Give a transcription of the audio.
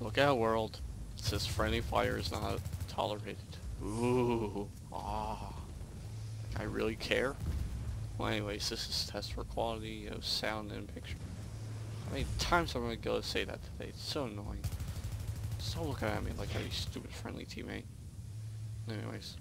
Look at world. It says friendly fire is not tolerated. Ooh. Ah. I really care? Well, anyways, this is test for quality of sound and picture. How many times am I going to say that today? It's so annoying. Stop looking at me like a stupid friendly teammate. Anyways.